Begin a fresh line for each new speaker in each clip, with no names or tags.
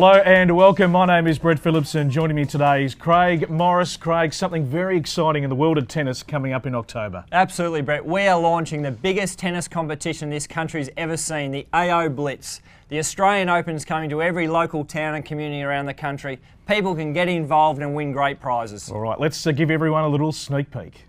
Hello and welcome. My name is Brett Phillips, and joining me today is Craig Morris. Craig, something very exciting in the world of tennis coming up in October.
Absolutely, Brett. We are launching the biggest tennis competition this country's ever seen, the AO Blitz. The Australian Open is coming to every local town and community around the country. People can get involved and win great prizes.
All right, let's uh, give everyone a little sneak peek.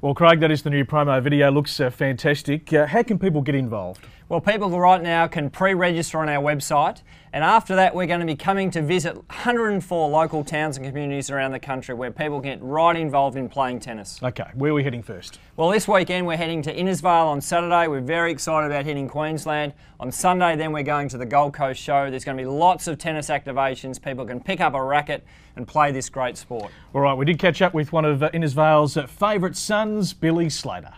Well, Craig, that is the new promo video. Looks uh, fantastic. Uh, how can people get involved?
Well, people right now can pre register on our website, and after that, we're going to be coming to visit 104 local towns and communities around the country where people get right involved in playing tennis.
Okay, where are we heading first?
Well, this weekend we're heading to Innisfail on Saturday. We're very excited about hitting Queensland. On Sunday, then we're going to the Gold Coast show. There's going to be lots of tennis activations. People can pick up a racket and play this great sport.
All right, we did catch up with one of uh, Innisfail's uh, favourite sons, Billy Slater.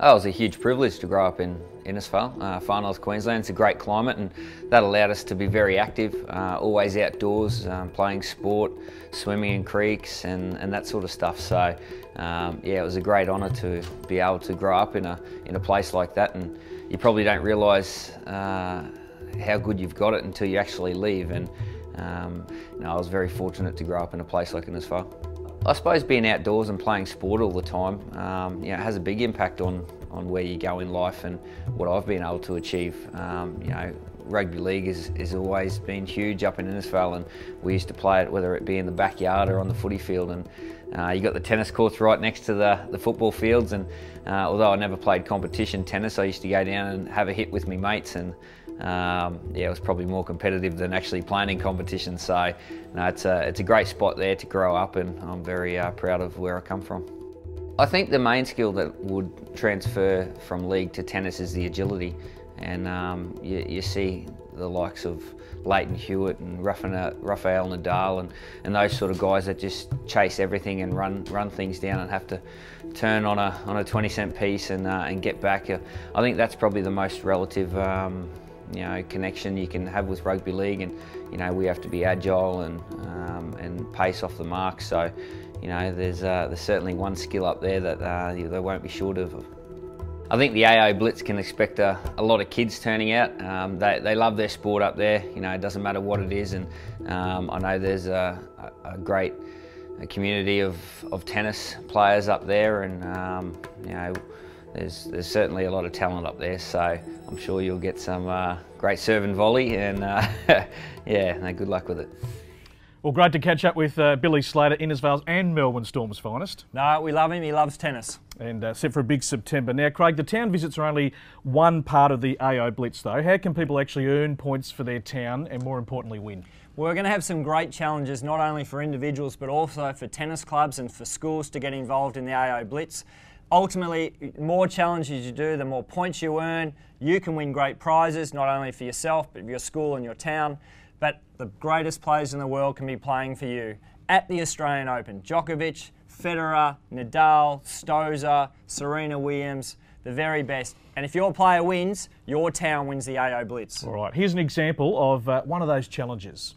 Oh, it was a huge privilege to grow up in Innisfail, uh, far north Queensland. It's a great climate and that allowed us to be very active, uh, always outdoors, um, playing sport, swimming in creeks and, and that sort of stuff. So um, yeah, it was a great honour to be able to grow up in a, in a place like that and you probably don't realise uh, how good you've got it until you actually leave and um, you know, I was very fortunate to grow up in a place like Innisfail. I suppose being outdoors and playing sport all the time, um, you know, has a big impact on, on where you go in life and what I've been able to achieve. Um, you know, rugby league has, has always been huge up in Innisfail and we used to play it whether it be in the backyard or on the footy field and uh, you got the tennis courts right next to the, the football fields and uh, although I never played competition tennis I used to go down and have a hit with my mates and um, yeah, it was probably more competitive than actually playing in competition. So, no, it's a it's a great spot there to grow up, and I'm very uh, proud of where I come from. I think the main skill that would transfer from league to tennis is the agility, and um, you, you see the likes of Lleyton Hewitt and Rafael, Nadal and, and those sort of guys that just chase everything and run run things down and have to turn on a on a 20 cent piece and uh, and get back. I think that's probably the most relative. Um, you know, connection you can have with rugby league, and you know we have to be agile and um, and pace off the mark. So, you know, there's uh, there's certainly one skill up there that uh, they won't be short of. I think the AO Blitz can expect a, a lot of kids turning out. Um, they, they love their sport up there. You know, it doesn't matter what it is, and um, I know there's a, a, great community of, of tennis players up there, and um, you know. There's, there's certainly a lot of talent up there, so I'm sure you'll get some uh, great serve and volley, and uh, yeah, no, good luck with it.
Well, great to catch up with uh, Billy Slater, Innisfail's and Melbourne Storm's finest.
No, we love him. He loves tennis.
and uh, set for a big September. Now, Craig, the town visits are only one part of the AO Blitz, though. How can people actually earn points for their town and, more importantly, win?
We're going to have some great challenges, not only for individuals, but also for tennis clubs and for schools to get involved in the AO Blitz. Ultimately, more challenges you do, the more points you earn. You can win great prizes, not only for yourself, but for your school and your town. But the greatest players in the world can be playing for you at the Australian Open. Djokovic, Federer, Nadal, Stosur, Serena Williams, the very best. And if your player wins, your town wins the AO Blitz.
All right, here's an example of uh, one of those challenges.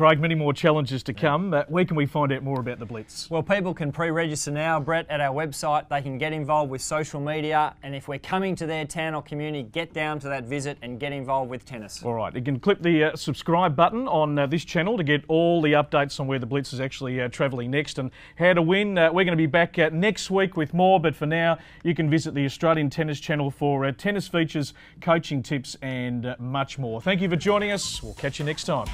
Craig, many more challenges to come. Uh, where can we find out more about the Blitz?
Well, people can pre register now, Brett, at our website. They can get involved with social media. And if we're coming to their town or community, get down to that visit and get involved with tennis.
All right, you can click the uh, subscribe button on uh, this channel to get all the updates on where the Blitz is actually uh, travelling next and how to win. Uh, we're going to be back uh, next week with more, but for now, you can visit the Australian Tennis Channel for uh, tennis features, coaching tips, and much more. Thank you for joining us. We'll catch you next time.